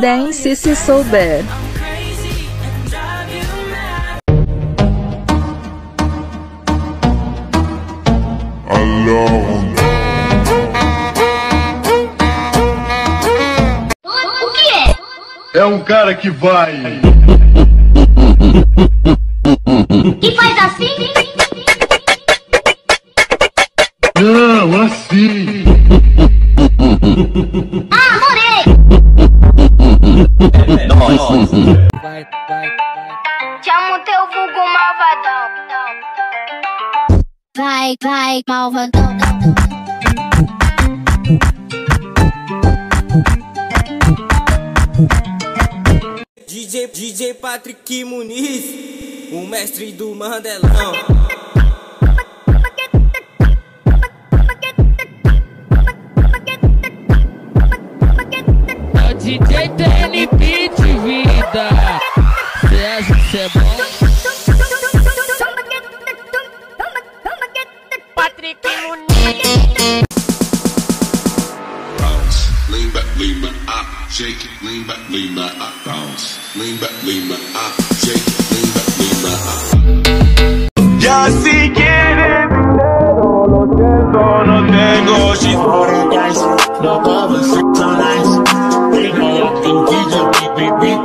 Dance se souber. Alone. O que é? É um cara que vai. Que faz assim? Não, assim. Ah, morei! Chama o teu vulgo malvadão. Vai, vai, malvadão. DJ, DJ Patrick Muniz, o mestre do Mandelão. Patrick. Bounce. Lean back, lean back, ah, shake it. Lean back, lean back, ah, bounce. Lean back, lean back, ah, shake it. Lean back, lean back, ah. Ya si dinero, lo siento, no tengo. No cover six on ice. We go up in DJ, beep, beep,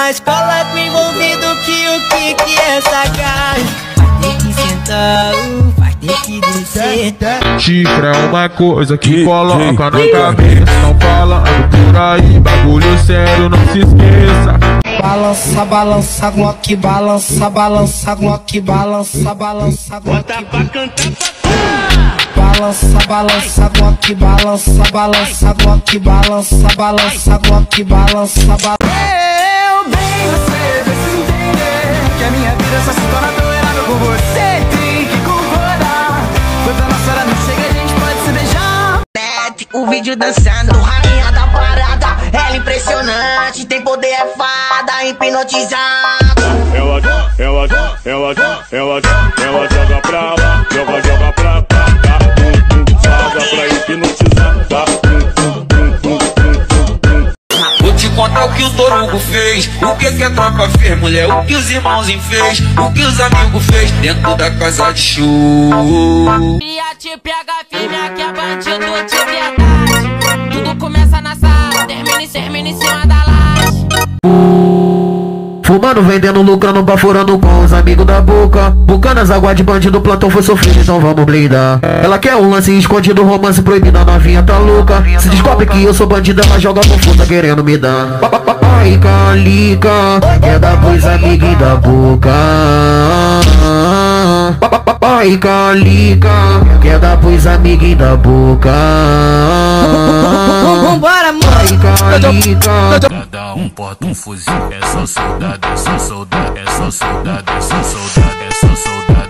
mais? Cola com envolvido que o que que é sagaz? Vai ter que sentar, uh, vai ter que descer. Chifre é uma coisa que coloca na cabeça. Não falando por aí, bagulho sério, não se esqueça. Balança, balança, Glock, balança, balança, Glock, balança, balança, Glock. Pra cantar Balança, balança, Glock, balança, balança, Glock, balança, balança, Glock, balança, balança. Bem você vê se entender que a minha vida só se torna tolerável com você. Tem que concordar. Quando a nossa hora não chega, a gente pode se beijar. Mete o vídeo dançando, rainha da parada. Ela impressionante, tem poder, é fada, hipnotizada. Ela, ela, ela, ela, ela joga pra lá, joga, joga Torugo fez O que que a tropa fez, mulher O que os irmãozinhos fez O que os amigos fez Dentro da casa de show Ia te pega firme, aqui é bandido de verdade. Tudo começa na sala, termina e termina em cima da laje. Fumando, vendendo, lucrando, baforando com os amigos da boca. Bucando as águas de bandido, plantão foi sofrido, então vamos blindar. Ela quer um lance escondido, romance proibido, a novinha tá louca. Se descobre que eu sou bandido, ela joga no fundo, tá querendo me dar. Ai, calica, quer dar pros amigos da boca. Ai, calica, quer dar pros amigos da boca. Vambora, mano. Ai, calica. Cada um porta um fuzil É só soldado, é só soldado É só soldado, é só soldado